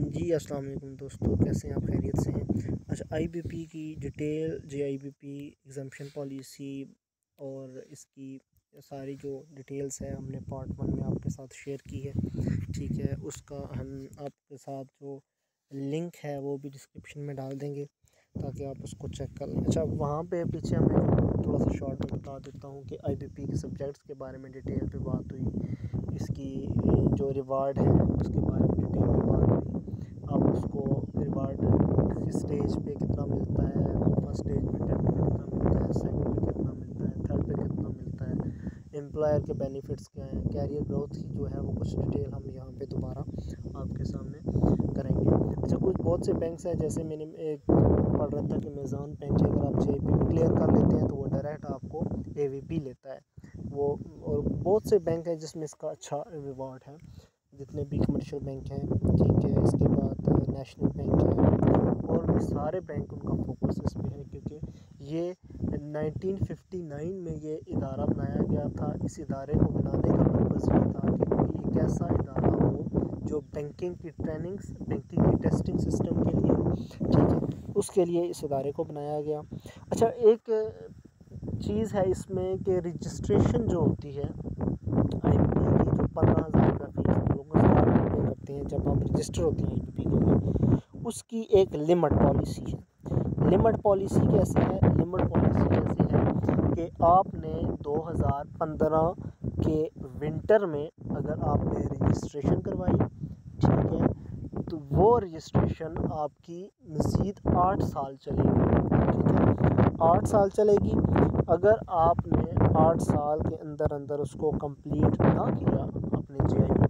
जी, अस्सलाम वालेकुम दोस्तों, कैसे हैं आप? खैरियत से हैं। अच्छा आईबीपी की डिटेल जे आईबीपी एग्जामेशन पॉलिसी और इसकी सारी जो डिटेल्स है, हमने पार्ट वन में आपके साथ शेयर की है। ठीक है, उसका हम आपके साथ जो लिंक है, वो भी डिस्क्रिप्शन में डाल देंगे, ताकि आप उसको चेक कर लें। अच्छा वहाँ पे पीछे हमें थोड़ा सा शॉर्ट में बता देता हूँ कि आईबीपी के सब्जेक्ट्स के बारे में डिटेल पे बात हुई। इसकी जो रिवार्ड है, उसके बारे में डिटेल बात हुई आप उसको रिवार्ड किस स्टेज पे कितना मिलता है फ़र्स्ट स्टेज में टेन पे कितना मिलता है सेकंड पे कितना मिलता है थर्ड पे कितना मिलता है एम्प्लॉयर के बेनिफिट्स क्या हैं कैरियर ग्रोथ की जो है वो कुछ डिटेल हम यहाँ पे दोबारा आपके सामने करेंगे। अच्छा कुछ बहुत से बैंक्स हैं, जैसे मैंने एक पढ़ रहा था कि मेज़ान बैंक अगर आप जे क्लियर कर लेते हैं तो वो डायरेक्ट आपको ए वी पी लेता है। वो, और बहुत से बैंक हैं जिसमें इसका अच्छा रिवॉर्ड है। जितने भी कमर्शियल बैंक हैं, ठीक है, इसके बाद नेशनल बैंक है, और भी सारे बैंक उनका फोकस इस पर है क्योंकि ये 1959 में ये इदारा बनाया गया था, इस इदारे को बनाने का पर्पज़ ये था कि एक ऐसा इदारा हो जो बैंकिंग की ट्रेनिंग्स बैंकिंग की टेस्टिंग सिस्टम के लिए, ठीक है, उसके लिए इस इदारे को बनाया गया। अच्छा एक चीज़ है इसमें कि रजिस्ट्रेशन जो होती है आई की, जो पंद्रह हज़ार लोग करते हैं, जब हम रजिस्टर होते हैं आई के लिए, उसकी एक लिमिट पॉलिसी है। लिमिट पॉलिसी कैसे है? लिमिट पॉलिसी कैसे है कि आपने 2015 के विंटर में अगर आपने रजिस्ट्रेशन करवाई, ठीक है तो वो रजिस्ट्रेशन आपकी मज़ीद आठ साल चलेगी, ठीक है। आठ साल चलेगी। अगर आपने आठ साल के अंदर अंदर उसको कंप्लीट ना किया, अपने जे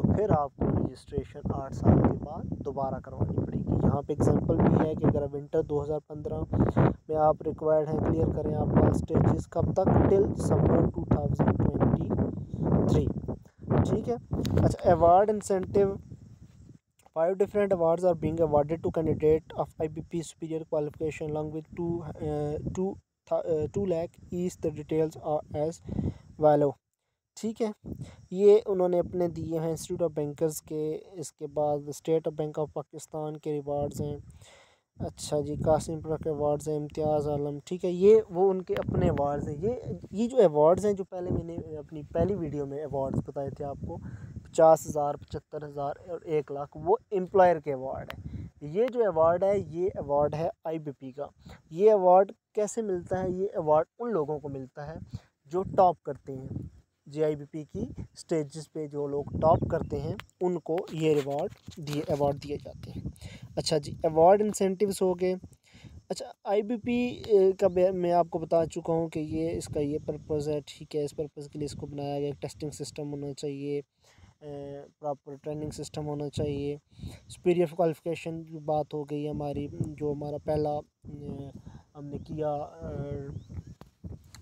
तो फिर आपको रजिस्ट्रेशन आठ साल के बाद दोबारा करवानी पड़ेगी। यहाँ पे एग्जांपल भी है कि अगर विंटर 2015 में आप रिक्वायर्ड हैं क्लियर करें आपका स्टेजेस कब तक? टिल समर 2023 ठीक है? अच्छा award incentive five different awards are being awarded to candidate of IBP superior qualification long with two two two lakh is the details are as below ठीक है। ये उन्होंने अपने दिए हैं इंस्टीट्यूट ऑफ़ बैंकर्स के, इसके बाद स्टेट बैंक ऑफ़ पाकिस्तान के रिवार्ड्स हैं। अच्छा जी कासिम के अवार्ड्स हैं इम्तियाज़ आलम ठीक है, ये वो उनके अपने अवार्ड्स हैं। ये ये जो अवार्ड्स हैं, जो पहले मैंने अपनी पहली वीडियो में अवार्ड्स बताए थे आपको, पचास हज़ार, पचहत्तर हज़ार और एक लाख, वो एम्प्लॉयर के अवार्ड है। ये जो अवार्ड है, ये अवार्ड है आईबीपी का। ये अवार्ड कैसे मिलता है? ये अवार्ड उन लोगों को मिलता है जो टॉप करते हैं। जे की स्टेजेस पे जो लोग टॉप करते हैं, उनको ये रिवॉर्ड दिए अवार्ड दिए जाते हैं। अच्छा जी अवार्ड इंसेंटिव्स हो गए। अच्छा आईबीपी का मैं आपको बता चुका हूँ कि ये, इसका ये पर्पज़ है, ठीक है, इस पर्पज़ के लिए इसको बनाया गया। टेस्टिंग सिस्टम होना चाहिए प्रॉपर ट्रेनिंग सिस्टम होना चाहिए। सुपीरियर क्वालिफिकेशन की बात हो गई हमारी, जो हमारा पहला हमने किया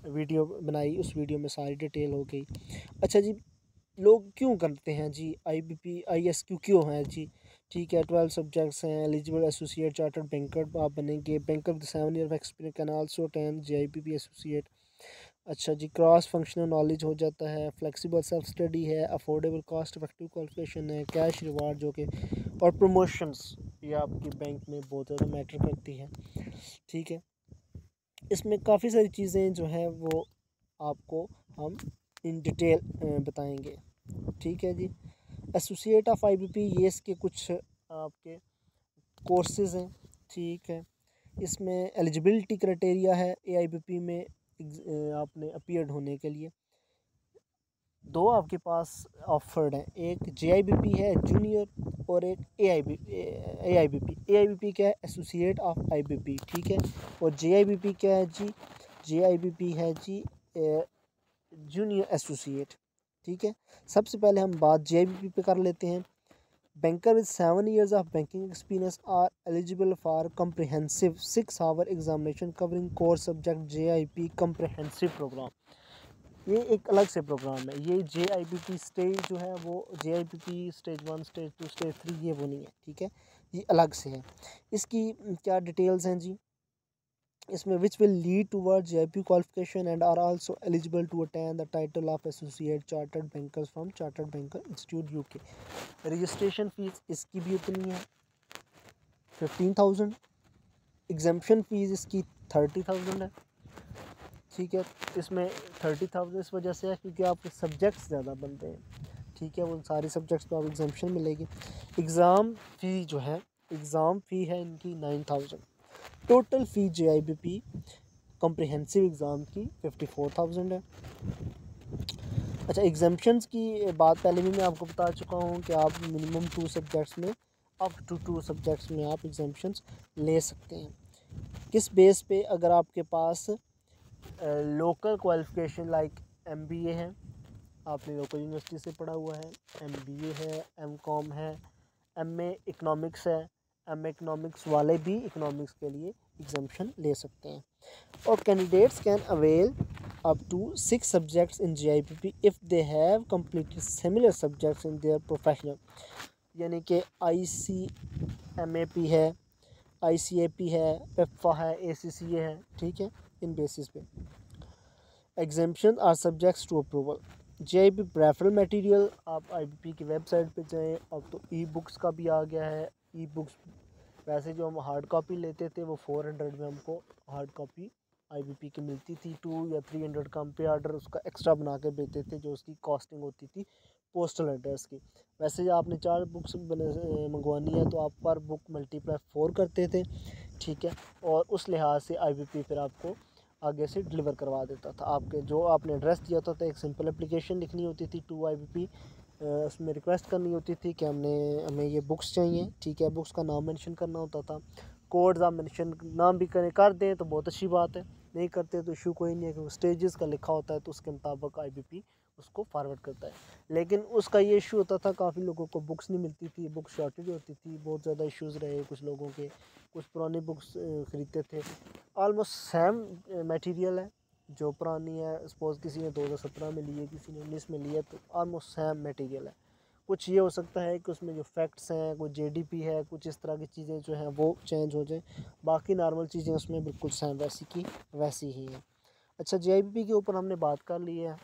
वीडियो बनाई, उस वीडियो में सारी डिटेल हो गई। अच्छा जी, लोग क्यों करते हैं जी? I B P I S Q क्यों हैं जी? ठीक है, ट्वेल्व सब्जेक्ट्स हैं एलिजिबल एसोसिएट चार्टर्ड बैंकर आप बनेंगे। Banker with seven year of experience can also ten J I P P associate अच्छा जी क्रॉस फंक्शनल नॉलेज हो जाता है फ्लेक्सिबल सेल्फ स्टडी है अफोर्डेबल कॉस्ट इफ़ेक्टिव क्वालिफिकेशन है कैश रिवार्ड जो कि और प्रमोशंस ये आपकी बैंक में बहुत ज़्यादा मैटर करती है। ठीक है इसमें काफ़ी सारी चीज़ें जो हैं वो आपको हम इन डिटेल बताएँगे। ठीक है जी? Associate of I B P ये इसके कुछ आपके कोर्सेज़ हैं। ठीक है? इसमें एलिजिबिलिटी क्राइटेरिया है ए आई बी पी में आपने अपीयर्ड होने के लिए। दो आपके पास ऑफर्ड हैं। एक जे आई बी पी है जूनियर और एक A I B A I B P A I B P क्या है? Associate of I B P ठीक है? और जे आई बी पी क्या है जी? जे आई बी पी है जी जूनियर एसोसिएट ठीक है? सबसे पहले हम बात जे आई बी पी पे कर लेते हैं। Banker with seven years of banking experience are eligible for comprehensive six hour examination covering core subject J I P comprehensive program ये एक अलग से प्रोग्राम है। ये J I P P stage जो है, वो J I P P stage one stage two stage three ये वो नहीं है, ठीक है? ये अलग से है। इसकी क्या डिटेल्स हैं जी? इसमें which will lead toward J I P qualification and are also eligible to attend the title of associate chartered bankers from chartered banker institute UK registration fees इसकी भी उतनी है। फिफ्टीन थाउज़ेंड एग्जामेशन फ़ीस इसकी thirty thousand है। ठीक है, इसमें thirty thousand इस वजह से है क्योंकि आपके सब्जेक्ट्स ज़्यादा बनते हैं। ठीक है वो सारे सब्जेक्ट्स को आप एग्जामेशन मिलेगी। एग्ज़ाम फ़ी जो है एग्ज़ाम फ़ी है इनकी nine thousand total fee J I B P comprehensive exam की फिफ्टी फोर थाउज़ेंड है। अच्छा एग्जामेशन की बात पहले भी मैं आपको बता चुका हूँ कि आप मिनिमम टू सब्जेक्ट्स में अप टू टू सब्जेक्ट्स में आप एग्जामेशन ले सकते हैं। किस बेस पे अगर आपके पास local qualification like M B A है। आपने लोकल यूनिवर्सिटी से पढ़ा हुआ है। एम बी ए है एम कॉम है एम ए इकनॉमिक्स है। एम इकनॉमिक्स वाले भी इकनॉमिक्स के लिए एग्जामेशन ले सकते हैं। और candidates can avail up to six subjects in G I P P if they have completed similar subjects in their professional यानी कि आई सी एम ए पी है आई सी ए पी है पेफा है ए सी सी ए है, ठीक है? इन बेसिस पे। Examination are subjects to approval J I P referral material आप आई पी की वेबसाइट पे जाएँ, अब तो ई बुक्स का भी आ गया है। ई बुक्स वैसे जो हम हार्ड कॉपी लेते थे, वो फोर हंड्रेड में हमको हार्ड कॉपी आई की मिलती थी। टू या थ्री हंड्रेड का हम पे आर्डर उसका एक्स्ट्रा बना के देते थे, जो उसकी कॉस्टिंग होती थी पोस्टल एड्रेस की। वैसे आपने चार बुक्स मंगवानी है तो आप पर बुक मल्टीप्लाई फोर करते थे, ठीक है? और उस लिहाज से आई फिर आपको आगे से डिलीवर करवा देता था। आपके जो आपने एड्रेस दिया था, था एक सिंपल एप्लीकेशन लिखनी होती थी टू आई पी उसमें रिक्वेस्ट करनी होती थी कि हमने हमें ये बुक्स चाहिए। ठीक है बुक्स का नाम मेंशन करना होता था। कोड्स आप मेंशन नाम भी करें कर दें तो बहुत अच्छी बात है। नहीं करते तो इशू कोई नहीं है क्योंकि स्टेजेस का लिखा होता है तो उसके मुताबिक आई उसको फॉरवर्ड करता है। लेकिन उसका ये इशू होता था, काफ़ी लोगों को बुक्स नहीं मिलती थी बुक शॉर्टेज होती थी, बहुत ज़्यादा इश्यूज़ रहे कुछ लोगों के, कुछ पुरानी बुक्स ख़रीदते थे। आलमोस्ट सेम मटेरियल है, जो पुरानी है सपोज़ किसी ने 2017 में ली है, किसी ने उन्नीस में लिया तो आलमोस्ट सेम मटेरियल है। कुछ ये हो सकता है कि उसमें जो फैक्ट्स हैं कोई जे है, कुछ इस तरह की चीज़ें जो हैं, वो चेंज हो जाए। बाकी नॉर्मल चीज़ें उसमें बिल्कुल सेम वैसी की, वैसी ही हैं। अच्छा जे के ऊपर हमने बात कर ली है।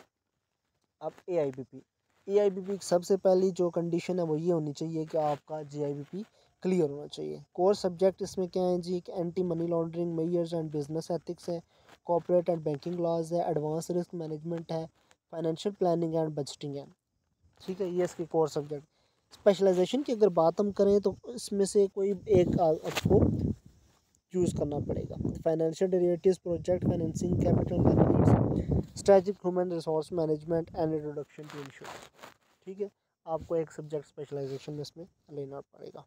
अब A I B P A I B P सबसे पहली जो कंडीशन है वो ये होनी चाहिए कि आपका J I B P clear होना चाहिए। कोर सब्जेक्ट इसमें क्या है जी? Anti money laundering measures and business ethics है। कॉपरेट एंड बैंकिंग लॉज है। एडवांस रिस्क मैनेजमेंट है। फाइनेंशियल प्लानिंग एंड बजटिंग है। ठीक है, ये इसके कोर सब्जेक्ट स्पेशलाइजेशन की अगर बात हम करें तो इसमें से कोई एक आपको चूज़ करना पड़ेगा। Financial derivatives project financing capital management strategic human resource management and introduction to insurance ठीक है? आपको एक सब्जेक्ट स्पेशलाइजेशन में इसमें लेना पड़ेगा।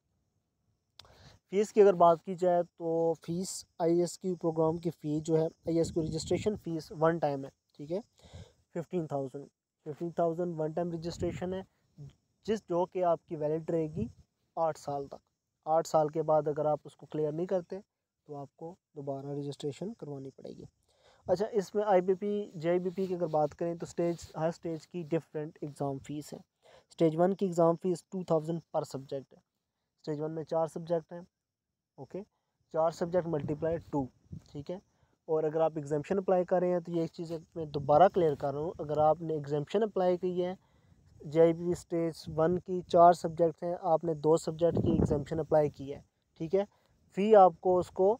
फ़ीस की अगर बात की जाए तो फ़ीस आईएएस की प्रोग्राम की फ़ी जो है आईएएस की रजिस्ट्रेशन फ़ीस वन टाइम है। ठीक है? Fifteen thousand fifteen thousand one time registration है, जिस जो कि आपकी वैलिड रहेगी आठ साल तक। आठ साल के बाद अगर आप उसको क्लियर नहीं करते तो आपको दोबारा रजिस्ट्रेशन करवानी पड़ेगी। अच्छा इसमें I B P J I B P की अगर बात करें तो स्टेज हर स्टेज की डिफरेंट एग्ज़ाम फ़ीस है। स्टेज वन की exam fees two thousand per subject है। स्टेज वन में चार सब्जेक्ट हैं ओके चार सब्जेक्ट मल्टीप्लाई टू ठीक है? और अगर आप एग्जामेशन अप्लाई कर रहे हैं तो ये एक चीज़ मैं दोबारा क्लियर कर रहा हूँ, अगर आपने एग्जामेशन अप्लाई की है जे स्टेज वन की चार सब्जेक्ट हैं, आपने दो सब्जेक्ट की एग्जामेशन अप्लाई की है, ठीक है? फ़ी आपको उसको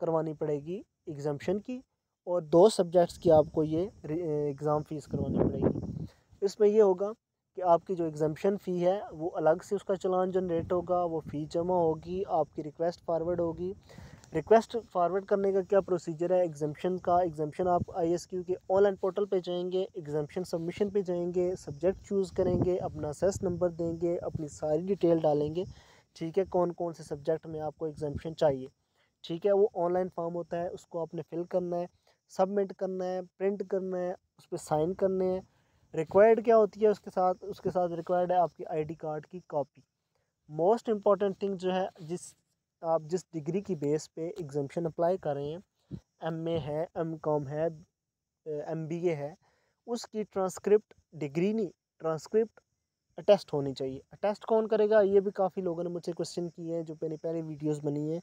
करवानी पड़ेगी एग्ज़ामेशन की और दो सब्जेक्ट्स की आपको ये एग्ज़ाम फ़ीस करवानी पड़ेगी। इसमें ये होगा कि आपकी जो एग्ज़ामेशन फ़ी है, वो अलग से उसका चलान जनरेट होगा, वो फ़ी जमा होगी, आपकी रिक्वेस्ट फारवर्ड होगी। रिक्वेस्ट फारवर्ड करने का क्या प्रोसीजर है? एग्जामेशन का एग्जामेशन आप आई एस क्यू के ऑनलाइन पोर्टल पे जाएँगे एग्जामेशन सबमिशन पे जाएँगे सब्जेक्ट चूज़ करेंगे, अपना सेस नंबर देंगे, अपनी सारी डिटेल डालेंगे। ठीक है कौन कौन से सब्जेक्ट में आपको एग्जामेशन चाहिए। ठीक है, वो ऑनलाइन फॉर्म होता है, उसको आपने फिल करना है सबमिट करना है प्रिंट करना है, उस पर साइन करने हैं। रिक्वायर्ड क्या होती है उसके साथ उसके साथ रिक्वायर्ड है आपकी आईडी कार्ड की कॉपी मोस्ट इंपॉर्टेंट थिंग जो है, जिस, आप जिस डिग्री की बेस पे एग्जामेशन अप्लाई कर रहे हैं एम ए है एम कॉम है एम बी ए है, उसकी ट्रांसक्रिप्ट डिग्री नहीं ट्रांसक्रिप्ट अटेस्ट होनी चाहिए। अटेस्ट कौन करेगा? ये भी काफ़ी लोगों ने मुझसे क्वेश्चन किए हैं, जो पहले पहले वीडियोस बनी हैं,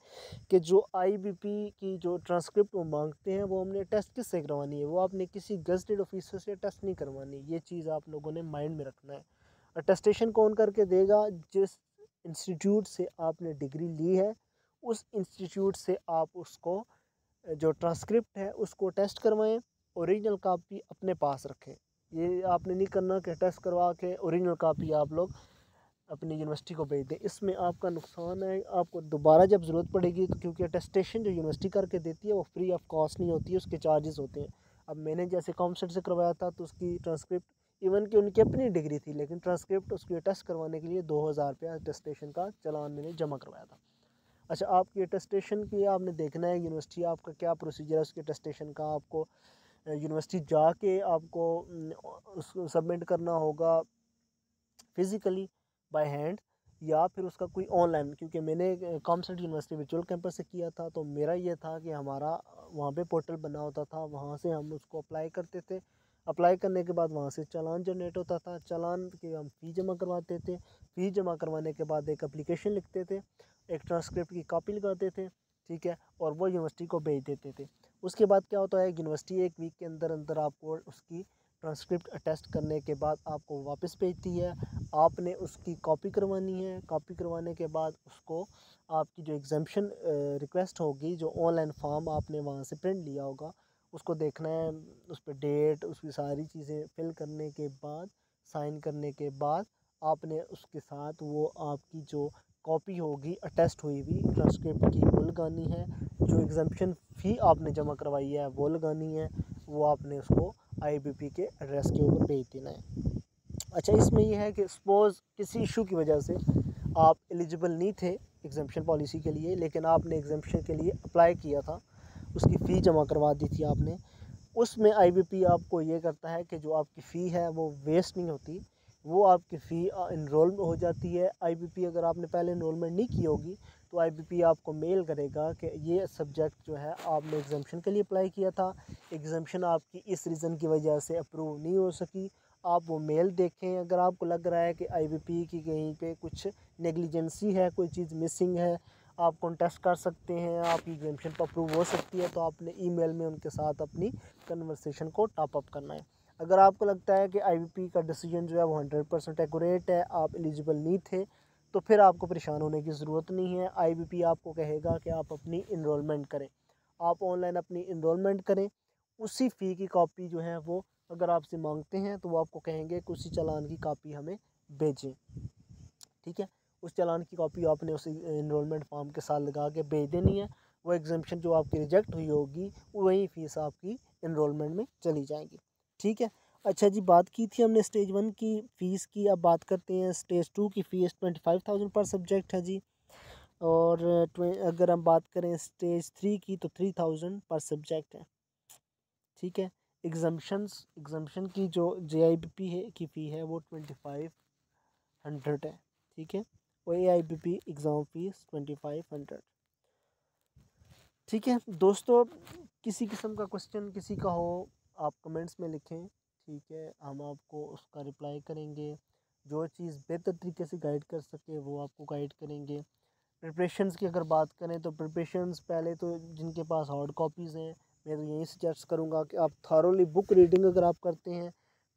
कि जो आईबीपी की जो ट्रांसक्रिप्ट वो मांगते हैं, वो हमने टेस्ट किससे करवानी है? वो आपने किसी गजटेड ऑफिसर से टेस्ट नहीं करवानी। ये चीज़ आप लोगों ने माइंड में रखना है। अटेस्टेशन कौन करके देगा? जिस इंस्टीट्यूट से आपने डिग्री ली है, उस इंस्टीट्यूट से आप उसको, जो ट्रांसक्रिप्ट है, उसको टेस्ट करवाएँ ओरिजिनल कापी अपने पास रखें। ये आपने नहीं करना कि टेस्ट करवा के ओरिजिनल कापी आप लोग अपनी यूनिवर्सिटी को भेज दें। इसमें आपका नुकसान है, आपको दोबारा जब ज़रूरत पड़ेगी तो क्योंकि अटेस्टेशन जो यूनिवर्सिटी करके देती है वो फ्री ऑफ़ कॉस्ट नहीं होती है उसके चार्जेस होते हैं। अब मैंने जैसे कॉमसेट से करवाया था तो उसकी ट्रांसक्रिप्ट इवन कि उनकी अपनी डिग्री थी, लेकिन ट्रांसक्रिप्ट उसकी टेस्ट करवाने के लिए दो हज़ार रुपया अटेस्टेशन का चलान मैंने जमा करवाया था। अच्छा आपकी अटेस्टेशन की आपने देखना है यूनिवर्सिटी आपका क्या प्रोसीजर है उसके अटेस्टेशन का, आपको यूनिवर्सिटी जाके आपको सबमिट करना होगा फिज़िकली बाय हैंड या फिर उसका कोई ऑनलाइन क्योंकि मैंने कॉमसेट यूनिवर्सिटी वर्चुअल कैंपस से किया था तो मेरा ये था कि हमारा, वहाँ पे पोर्टल बना होता था, वहाँ से हम उसको अप्लाई करते थे। अप्लाई करने के बाद वहाँ से चालान जनरेट होता था, चालान के हम फ़ी जमा करवाते थे। फ़ी जमा करवाने के बाद एक अप्लीकेशन लिखते थे, एक ट्रांसक्रिप्ट की कापी लगाते थे, ठीक है, और वो यूनिवर्सिटी को भेज देते थे। उसके बाद क्या होता है यूनिवर्सिटी एक वीक के अंदर अंदर आपको उसकी ट्रांसक्रिप्ट अटेस्ट करने के बाद आपको वापस भेजती है। आपने उसकी कॉपी करवानी है। कॉपी करवाने के बाद उसको आपकी जो एग्जामेशन रिक्वेस्ट होगी, जो ऑनलाइन फॉर्म आपने वहाँ से प्रिंट लिया होगा, उसको देखना है। उस पर डेट, उसकी सारी चीज़ें फिल करने के बाद, साइन करने के बाद आपने उसके साथ वो आपकी जो कॉपी होगी, अटेस्ट हुई हुई ट्रांसक्रिप्ट की वो लगानी है, जो एग्जामेशन फ़ी आपने जमा करवाई है, वो लगानी है, वो आपने उसको आईबीपी के एड्रेस के ऊपर भेज देना है। अच्छा इसमें यह है कि सपोज़ किसी इशू की वजह से आप एलिजिबल नहीं थे एग्जामेशन पॉलिसी के लिए, लेकिन आपने एग्जामेशन के लिए अप्लाई किया था, उसकी फ़ी जमा करवा दी थी आपने, उसमें आईबीपी आपको ये करता है कि जो आपकी फ़ी है, वो वेस्ट नहीं होती वो आपकी फ़ी इनरोल हो जाती है। आईबीपी अगर आपने पहले इनरोलमेंट नहीं की होगी तो आईबीपी आपको मेल करेगा कि ये सब्जेक्ट जो है आपने एग्जामेशन के लिए अप्लाई किया था। एग्जामेशन आपकी इस रीज़न की वजह से अप्रूव नहीं हो सकी। आप वो मेल देखें। अगर आपको लग रहा है कि आईबीपी की कहीं पे कुछ नेग्लिजेंसी है, कोई चीज़ मिसिंग है, आप कॉन्टेस्ट कर सकते हैं। आपकी एग्जामेशन पर अप्रूव हो सकती है तो आपने ईमेल में उनके साथ अपनी कन्वर्सेशन को टॉप अप करना है। अगर आपको लगता है कि आईबीपी का डिसीज़न जो है वो हंड्रेड परसेंट एक्यूरेट है, आप एलिजिबल नहीं थे तो फिर आपको परेशान होने की ज़रूरत नहीं है। आईबीपी आपको कहेगा कि आप अपनी इनरोलमेंट करें। आप ऑनलाइन अपनी इनरोलमेंट करें। उसी फ़ी की कापी जो है वो अगर आपसे मांगते हैं तो वो आपको कहेंगे कि उसी चालान की कापी हमें भेजें। ठीक है? उस चालान की कॉपी आपने उस इनरोलमेंट फॉर्म के साथ लगा के भेज देनी है। वो एग्जामेशन जो आपकी रिजेक्ट हुई होगी, वही फ़ीस आपकी इनरोलमेंट में चली जाएगी। ठीक है। अच्छा जी, बात की थी हमने स्टेज वन की फ़ीस की, अब बात करते हैं स्टेज टू की fees twenty five thousand per subject है जी। और अगर हम बात करें स्टेज थ्री की तो थ्री थाउज़ेंड पर सब्जेक्ट है। ठीक है एग्जामेशंस एग्जामेशन की जो जे आई बी पी है, की फ़ी है, वो ट्वेंटी फाइव हंड्रेड है। ठीक है और A I B P exam fees twenty five hundred ठीक है, दोस्तों, किसी किस्म का क्वेश्चन किसी का हो आप कमेंट्स में लिखें, ठीक है? हम आपको उसका रिप्लाई करेंगे। जो चीज़ बेहतर तरीके से गाइड कर सके, वो आपको गाइड करेंगे। प्रिपरेशंस की अगर बात करें तो प्रिपरेशंस पहले तो जिनके पास हार्ड कॉपीज़ हैं, मैं तो यही सजेस्ट करूँगा कि आप थारोली बुक रीडिंग अगर आप करते हैं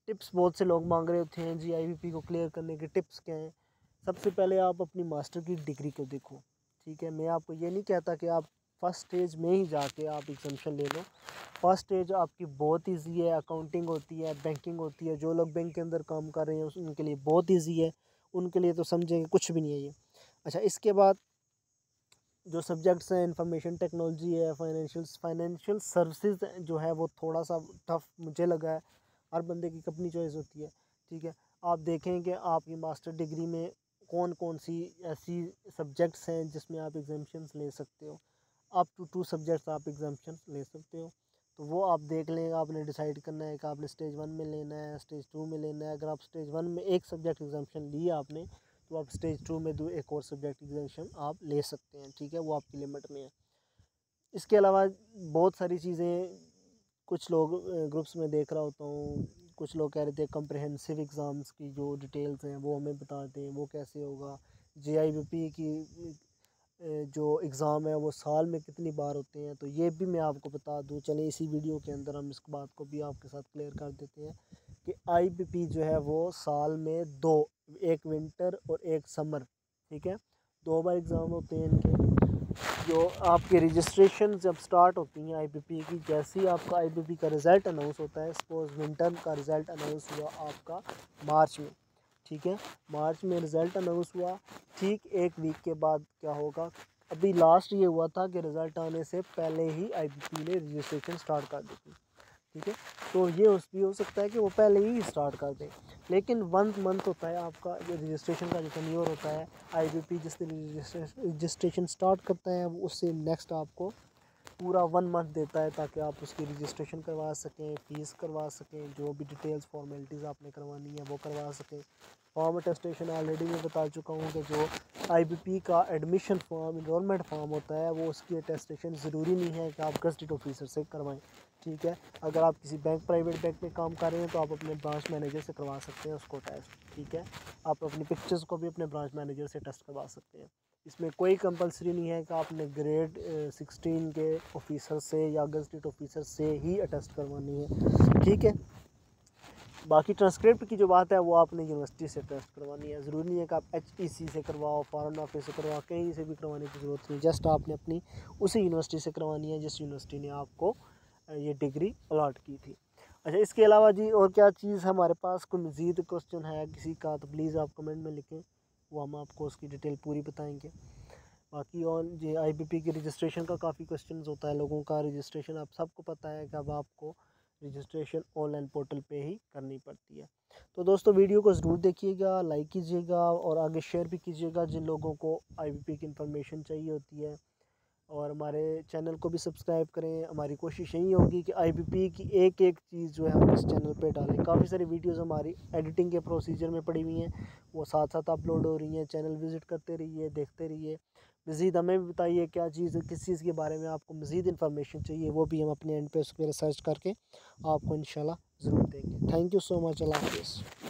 टिप्स बहुत से लोग मांग रहे होते हैं जी आई को क्लियर करने के टिप्स क्या हैं? सबसे पहले आप अपनी मास्टर की डिग्री को देखो, ठीक है? मैं आपको ये नहीं कहता कि आप फ़र्स्ट स्टेज में ही जाके आप एग्जामेशन ले लो। फ़र्स्ट स्टेज आपकी बहुत ईजी है अकाउंटिंग होती है बैंकिंग होती है, जो लोग बैंक के अंदर काम कर रहे हैं उनके लिए बहुत ईजी है। उनके लिए तो समझेंगे कुछ भी नहीं है ये। अच्छा इसके बाद जो सब्जेक्ट्स हैं इंफॉर्मेशन टेक्नोलॉजी है फाइनेंशियल फाइनेंशियल सर्विसेज़ जो है, वो थोड़ा सा टफ मुझे लगा है। हर बंदे की अपनी चॉइस होती है, ठीक है? आप देखें कि आपकी मास्टर डिग्री में कौन कौन सी ऐसी सब्जेक्ट्स हैं जिसमें आप एग्जामेशन ले सकते हो। अप टू टू सब्जेक्ट्स आप एग्जामेशन ले सकते हो। तो वो आप देख लें, आपने डिसाइड करना है कि आपने स्टेज वन में लेना है स्टेज टू में लेना है। अगर आप स्टेज वन में एक सब्जेक्ट एग्जामेशन लिया आपने तो आप स्टेज टू में दो, एक और सब्जेक्ट एग्जामेशन आप ले सकते हैं, ठीक है? वो आपकी लिमिट में है। इसके अलावा बहुत सारी चीज़ें, कुछ लोग ग्रुप्स में देख रहा होता हूँ। कुछ लोग कह रहे थे कम्प्रहेंसिव एग्ज़ाम्स की जो डिटेल्स हैं, वो हमें बता दें, वो कैसे होगा? जे आई बी पी की जो एग्ज़ाम है वो साल में कितनी बार होते हैं तो ये भी मैं आपको बता दूँ। चलें इसी वीडियो के अंदर हम इस बात को भी आपके साथ क्लियर कर देते हैं कि आई बी पी जो है वो साल में दो, एक विंटर और एक समर, ठीक है? दो बार एग्ज़ाम होते हैं इनके। जो आपके रजिस्ट्रेशन जब स्टार्ट होती हैं आईबीपी की, जैसे ही आपका आईबीपी का रिज़ल्ट अनाउंस होता है सपोज़ विंटर का रिज़ल्ट अनाउंस हुआ आपका मार्च में ठीक है? मार्च में रिज़ल्ट अनाउंस हुआ। ठीक एक वीक के बाद क्या होगा? अभी लास्ट ये हुआ था कि रिज़ल्ट आने से पहले ही आईबीपी ने रजिस्ट्रेशन स्टार्ट कर दी थी। ठीक है? तो ये उस भी हो सकता है कि वो पहले ही स्टार्ट कर दें। लेकिन वन मंथ होता है आपका जो रजिस्ट्रेशन का जो टन्योर होता है आईबीपी जिस दिन रजिस्ट्रेशन स्टार्ट करता है उससे नेक्स्ट आपको पूरा वन मंथ देता है ताकि आप उसकी रजिस्ट्रेशन करवा सकें फ़ीस करवा सकें, जो भी डिटेल्स फॉर्मेलिटीज़ आपने करवानी है, वो करवा सकें। फॉर्म अटेस्टेशन ऑलरेडी मैं बता चुका हूँ कि जो आईबीपी का एडमिशन फॉर्म इनरोलमेंट फॉर्म होता है, वो उसकी अटेस्टेशन ज़रूरी नहीं है कि आप गस्टेड ऑफिसर से करवाएँ, ठीक है? अगर आप किसी बैंक प्राइवेट बैंक में काम कर रहे हैं तो आप अपने ब्रांच मैनेजर से करवा सकते हैं उसको टेस्ट ठीक है? आप अपनी पिक्चर्स को भी अपने ब्रांच मैनेजर से टेस्ट करवा सकते हैं। इसमें कोई कंपलसरी नहीं है कि आपने ग्रेड सिक्सटीन के ऑफिसर से या गजटेड ऑफिसर से ही अटेस्ट करवानी है। ठीक है? बाकी ट्रांसक्रिप्ट की जो बात है, वो आपने यूनिवर्सिटी से टेस्ट करवानी है। ज़रूरी नहीं है कि आप एच ई सी से करवाओ फॉरन ऑफ़िस से करवाओ, कहीं से भी करवाने की ज़रूरत नहीं। जस्ट आपने अपनी उसी यूनिवर्सिटी से करवानी है, जिस यूनिवर्सिटी ने आपको ये डिग्री अलाट की थी। अच्छा इसके अलावा जी और क्या चीज़ हमारे पास? कोई मज़ीद क्वेश्चन है, किसी का तो प्लीज़ आप कमेंट में लिखें। वो हम आपको उसकी डिटेल पूरी बताएँगे। बाकी और ये आईबीपी की रजिस्ट्रेशन का काफ़ी क्वेश्चन होता है लोगों का। रजिस्ट्रेशन आप सबको पता है कि अब आपको रजिस्ट्रेशन ऑनलाइन पोर्टल पे ही करनी पड़ती है। तो दोस्तों वीडियो को ज़रूर देखिएगा लाइक कीजिएगा और आगे शेयर भी कीजिएगा जिन लोगों को आईबीपी की इन्फॉर्मेशन चाहिए होती है। और हमारे चैनल को भी सब्सक्राइब करें। हमारी कोशिश यही होगी कि आईबीपी की एक एक चीज़ जो है हम इस चैनल पे डालें। काफ़ी सारी वीडियोस हमारी एडिटिंग के प्रोसीजर में पड़ी हुई हैं। वो साथ साथ अपलोड हो रही हैं। चैनल विज़िट करते रहिए, देखते रहिए। मज़ीद हमें भी बताइए क्या चीज़, किस चीज़ के बारे में आपको मज़ीद इन्फॉर्मेशन चाहिए, वो भी हम अपने एंड पे उस पर रिसर्च करके आपको इन ज़रूर देंगे। थैंक यू सो मच अल्लाह हाफ़